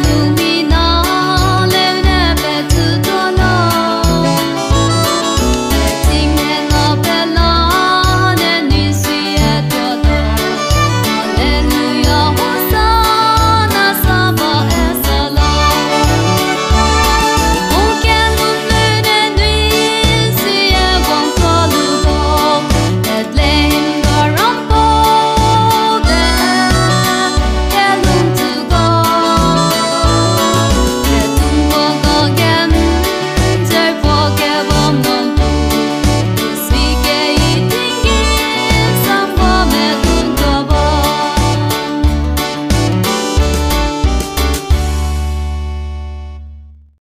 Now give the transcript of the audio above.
do